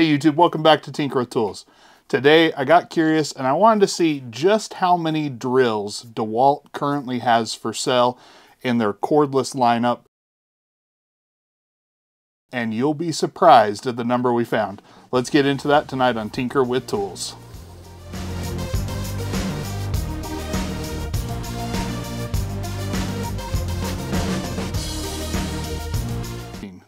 Hey YouTube, welcome back to Tinker with Tools. Today I got curious and I wanted to see just how many drills DeWalt currently has for sale in their cordless lineup. And you'll be surprised at the number we found. Let's get into that tonight on Tinker with Tools.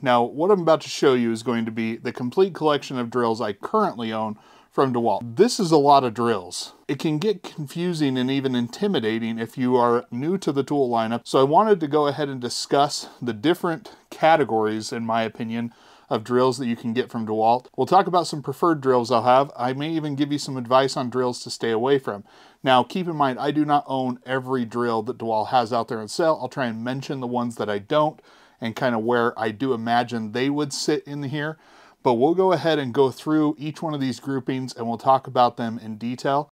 Now, what I'm about to show you is going to be the complete collection of drills I currently own from DeWalt. This is a lot of drills. It can get confusing and even intimidating if you are new to the tool lineup, so I wanted to go ahead and discuss the different categories, in my opinion, of drills that you can get from DeWalt. We'll talk about some preferred drills I'll have. I may even give you some advice on drills to stay away from. Now, keep in mind, I do not own every drill that DeWalt has out there on sale. I'll try and mention the ones that I don't and kind of where I do imagine they would sit in here. But we'll go ahead and go through each one of these groupings and we'll talk about them in detail.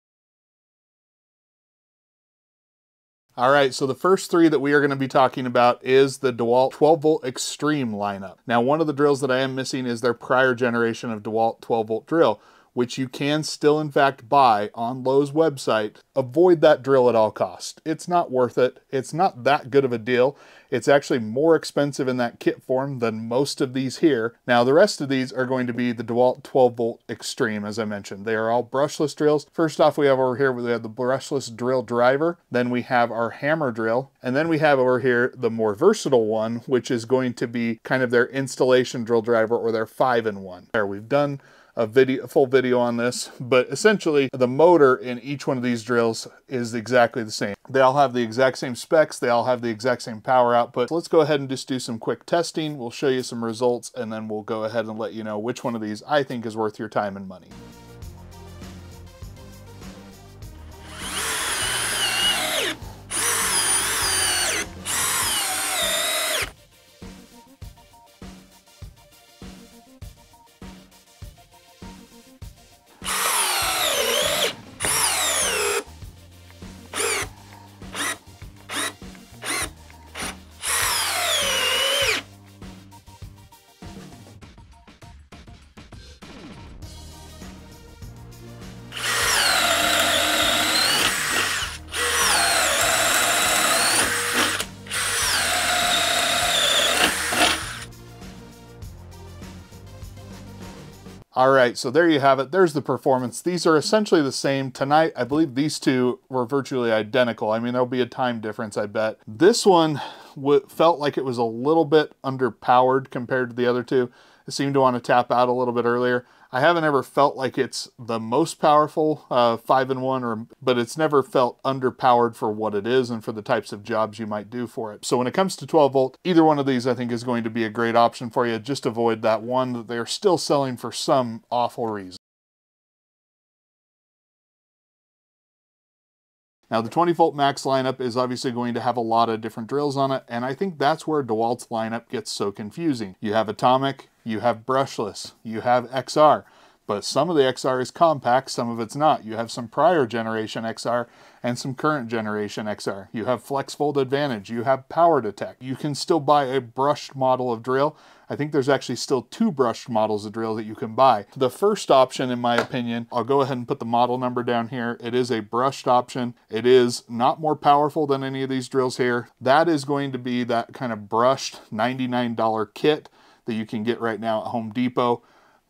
All right, so the first three that we are going to be talking about is the DeWalt 12 volt Xtreme lineup. Now, one of the drills that I am missing is their prior generation of DeWalt 12 volt drill which you can still in fact buy on Lowe's website, avoid that drill at all costs. It's not worth it. It's not that good of a deal. It's actually more expensive in that kit form than most of these here. Now the rest of these are going to be the DeWalt 12 volt Xtreme as I mentioned. They are all brushless drills. First off we have over here we have the brushless drill driver, then we have our hammer drill, and then we have over here the more versatile one which is going to be kind of their installation drill driver or their 5-in-1. There we've done a video, a full video on this, but essentially the motor in each one of these drills is exactly the same. They all have the exact same specs. They all have the exact same power output. So let's go ahead and just do some quick testing. We'll show you some results and then we'll go ahead and let you know which one of these I think is worth your time and money. All right, so there you have it. There's the performance. These are essentially the same. Tonight, I believe these two were virtually identical. I mean, there'll be a time difference, I bet. This one felt like it was a little bit underpowered compared to the other two. It seemed to want to tap out a little bit earlier. I haven't ever felt like it's the most powerful uh, five in one, or but it's never felt underpowered for what it is and for the types of jobs you might do for it. So when it comes to 12 volt, either one of these I think is going to be a great option for you. Just avoid that one that they're still selling for some awful reason. Now the 20 volt max lineup is obviously going to have a lot of different drills on it, and I think that's where DeWalt's lineup gets so confusing. You have atomic, you have brushless, you have XR, but some of the XR is compact, some of it's not. You have some prior generation XR and some current generation XR. You have FlexVolt Advantage, you have Power Detect. You can still buy a brushed model of drill. I think there's actually still two brushed models of drill that you can buy. The first option, in my opinion, I'll go ahead and put the model number down here. It is a brushed option. It is not more powerful than any of these drills here. That is going to be that kind of brushed $99 kit that you can get right now at Home Depot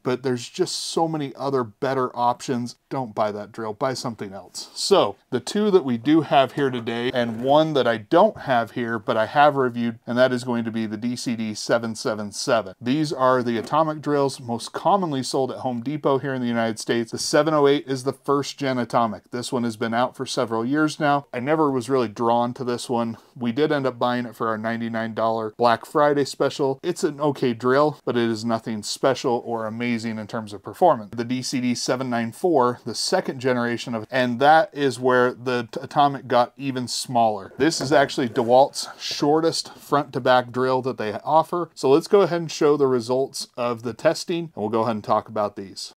but there's just so many other better options. Don't buy that drill, buy something else. So the two that we do have here today and one that I don't have here, but I have reviewed, and that is going to be the DCD 777. These are the atomic drills most commonly sold at Home Depot here in the United States. The 708 is the first gen atomic. This one has been out for several years now. I never was really drawn to this one. We did end up buying it for our $99 Black Friday special. It's an okay drill, but it is nothing special or amazing amazing in terms of performance. The DCD 794, the second generation of, and that is where the Atomic got even smaller. This is actually DeWalt's shortest front to back drill that they offer. So let's go ahead and show the results of the testing and we'll go ahead and talk about these.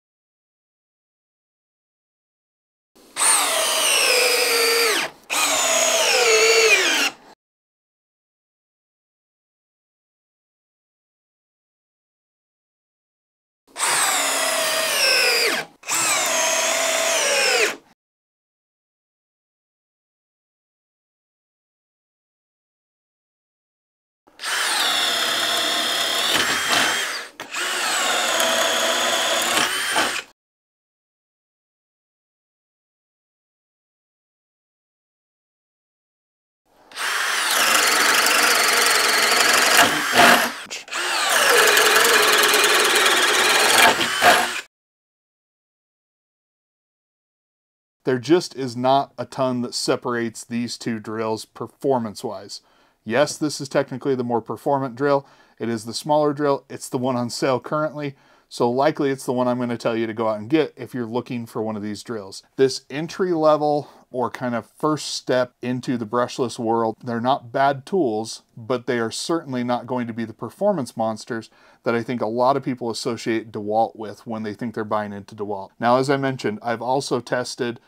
There just is not a ton that separates these two drills performance-wise. Yes, this is technically the more performant drill. It is the smaller drill. It's the one on sale currently. So likely it's the one I'm going to tell you to go out and get if you're looking for one of these drills. This entry level or kind of first step into the brushless world, they're not bad tools, but they are certainly not going to be the performance monsters that I think a lot of people associate DeWalt with when they think they're buying into DeWalt. Now, as I mentioned, I've also tested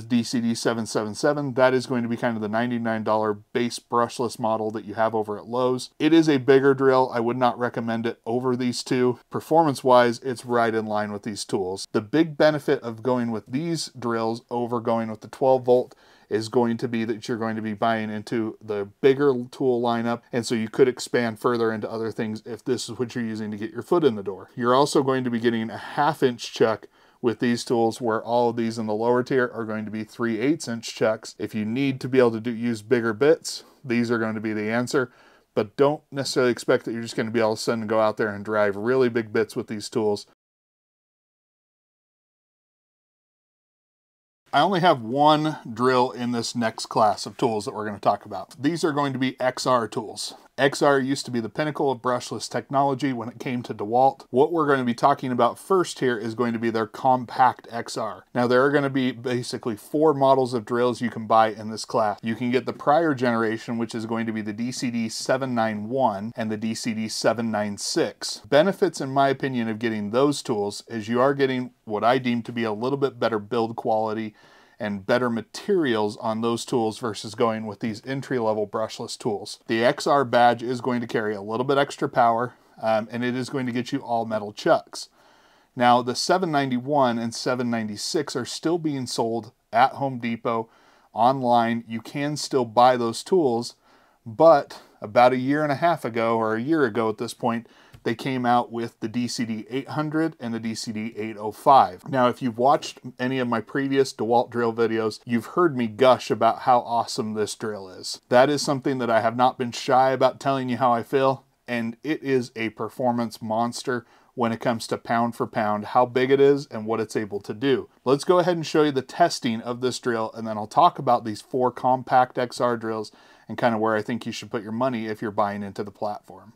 the DCD 777. That is going to be kind of the $99 base brushless model that you have over at Lowe's. It is a bigger drill. I would not recommend it over these two. Performance wise, it's right in line with these tools. The big benefit of going with these drills over going with the 12 volt is going to be that you're going to be buying into the bigger tool lineup. And so you could expand further into other things if this is what you're using to get your foot in the door. You're also going to be getting a half inch chuck with these tools where all of these in the lower tier are going to be 3 8 inch chucks. If you need to be able to do, use bigger bits, these are going to be the answer. But don't necessarily expect that you're just going to be able to sudden go out there and drive really big bits with these tools. I only have one drill in this next class of tools that we're going to talk about. These are going to be XR tools. XR used to be the pinnacle of brushless technology when it came to DeWalt. What we're going to be talking about first here is going to be their compact XR. Now there are going to be basically four models of drills you can buy in this class. You can get the prior generation, which is going to be the DCD 791 and the DCD 796. Benefits, in my opinion, of getting those tools is you are getting what I deem to be a little bit better build quality and better materials on those tools versus going with these entry-level brushless tools. The XR badge is going to carry a little bit extra power, um, and it is going to get you all metal chucks. Now, the 791 and 796 are still being sold at Home Depot online. You can still buy those tools, but about a year and a half ago, or a year ago at this point, they came out with the DCD 800 and the DCD 805. Now, if you've watched any of my previous DeWalt drill videos, you've heard me gush about how awesome this drill is. That is something that I have not been shy about telling you how I feel, and it is a performance monster when it comes to pound for pound, how big it is and what it's able to do. Let's go ahead and show you the testing of this drill and then I'll talk about these four compact XR drills and kind of where I think you should put your money if you're buying into the platform.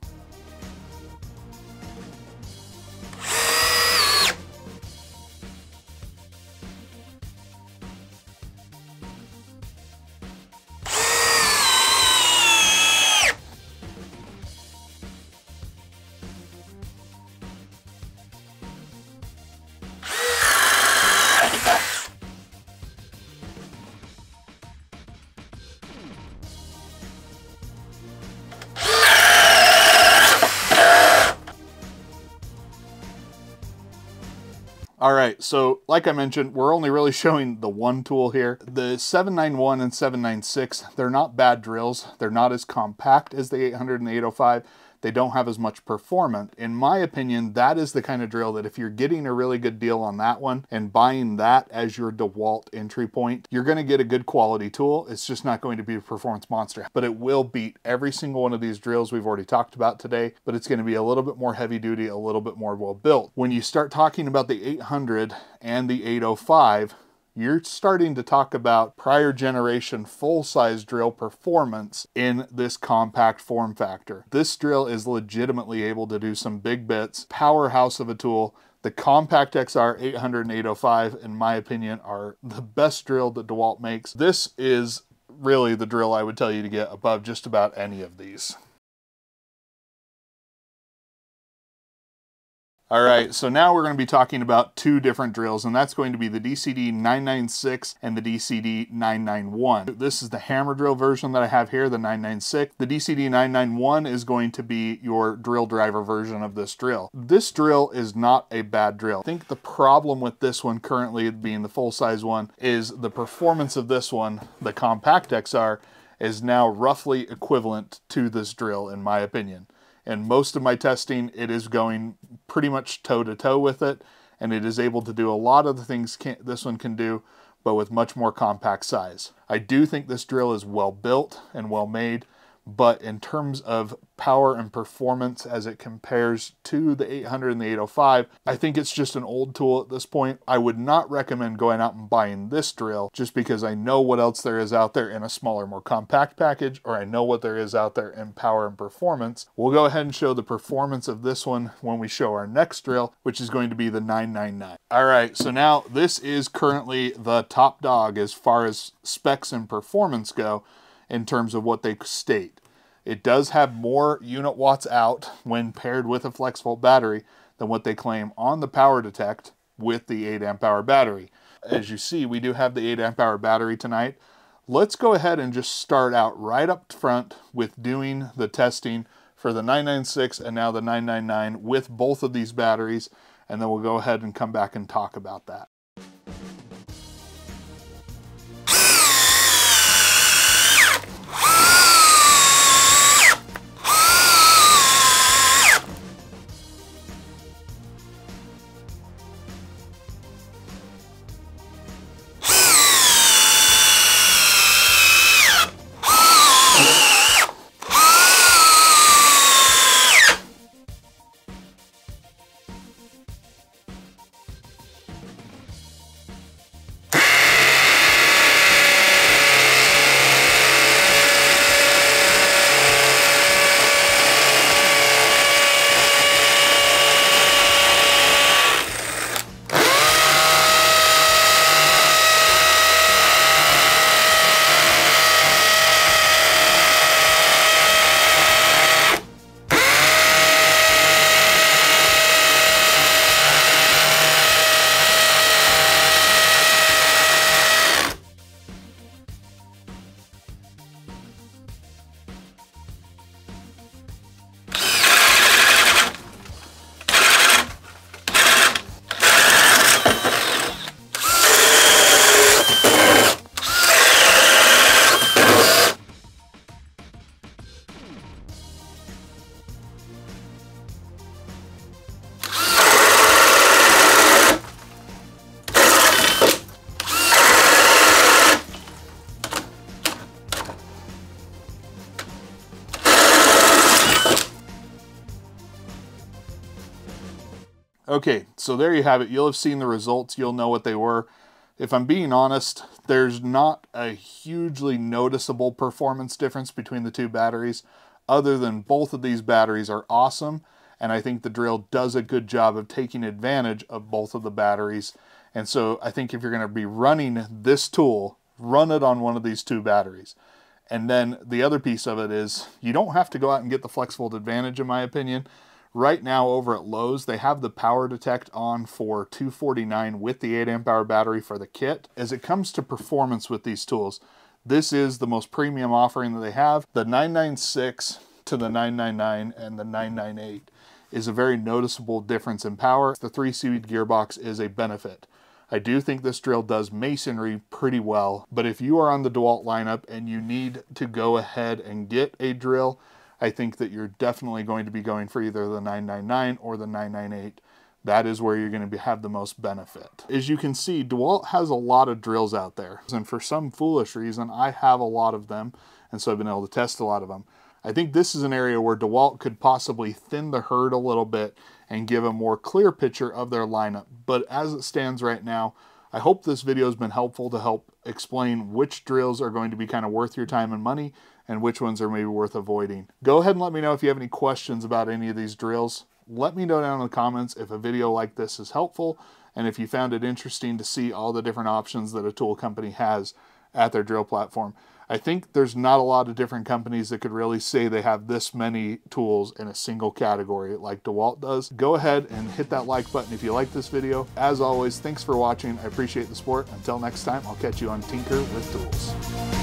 So like I mentioned, we're only really showing the one tool here. The 791 and 796, they're not bad drills. They're not as compact as the 800 and the 805. They don't have as much performance. In my opinion, that is the kind of drill that if you're getting a really good deal on that one and buying that as your DeWalt entry point, you're going to get a good quality tool. It's just not going to be a performance monster, but it will beat every single one of these drills we've already talked about today, but it's going to be a little bit more heavy duty, a little bit more well built. When you start talking about the 800 and the 805, you're starting to talk about prior generation full-size drill performance in this compact form factor. This drill is legitimately able to do some big bits, powerhouse of a tool. The Compact XR 800 and 805, in my opinion, are the best drill that DeWalt makes. This is really the drill I would tell you to get above just about any of these. All right, so now we're going to be talking about two different drills, and that's going to be the DCD 996 and the DCD 991. This is the hammer drill version that I have here, the 996. The DCD 991 is going to be your drill driver version of this drill. This drill is not a bad drill. I think the problem with this one currently being the full-size one is the performance of this one, the Compact XR, is now roughly equivalent to this drill in my opinion and most of my testing, it is going pretty much toe to toe with it, and it is able to do a lot of the things can, this one can do, but with much more compact size. I do think this drill is well built and well made, but in terms of power and performance as it compares to the 800 and the 805, I think it's just an old tool at this point. I would not recommend going out and buying this drill just because I know what else there is out there in a smaller, more compact package, or I know what there is out there in power and performance. We'll go ahead and show the performance of this one when we show our next drill, which is going to be the 999. All right, so now this is currently the top dog as far as specs and performance go in terms of what they state. It does have more unit watts out when paired with a FlexVolt battery than what they claim on the power detect with the 8 amp hour battery. As you see, we do have the 8 amp hour battery tonight. Let's go ahead and just start out right up front with doing the testing for the 996 and now the 999 with both of these batteries, and then we'll go ahead and come back and talk about that. Okay, so there you have it. You'll have seen the results. You'll know what they were. If I'm being honest, there's not a hugely noticeable performance difference between the two batteries, other than both of these batteries are awesome, and I think the drill does a good job of taking advantage of both of the batteries. And so I think if you're going to be running this tool, run it on one of these two batteries. And then the other piece of it is you don't have to go out and get the FlexVolt Advantage, in my opinion. Right now over at Lowe's, they have the power detect on for 249 with the 8 amp hour battery for the kit. As it comes to performance with these tools, this is the most premium offering that they have. The 996 to the 999 and the 998 is a very noticeable difference in power. The three-speed gearbox is a benefit. I do think this drill does masonry pretty well, but if you are on the DeWalt lineup and you need to go ahead and get a drill I think that you're definitely going to be going for either the 999 or the 998. That is where you're going to be, have the most benefit. As you can see, DeWalt has a lot of drills out there. And for some foolish reason, I have a lot of them. And so I've been able to test a lot of them. I think this is an area where DeWalt could possibly thin the herd a little bit and give a more clear picture of their lineup. But as it stands right now, I hope this video has been helpful to help explain which drills are going to be kind of worth your time and money and which ones are maybe worth avoiding. Go ahead and let me know if you have any questions about any of these drills. Let me know down in the comments if a video like this is helpful and if you found it interesting to see all the different options that a tool company has at their drill platform. I think there's not a lot of different companies that could really say they have this many tools in a single category like DeWalt does. Go ahead and hit that like button if you like this video. As always, thanks for watching. I appreciate the support. Until next time, I'll catch you on Tinker with Tools.